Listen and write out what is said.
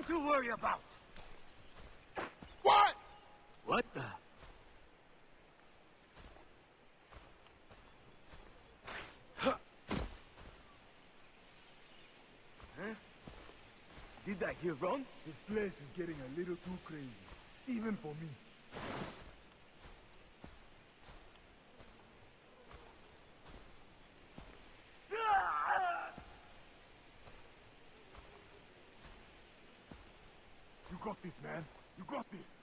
to worry about. What? What the? Huh. Huh? Did I hear wrong? This place is getting a little too crazy, even for me. You got this, man. You got this.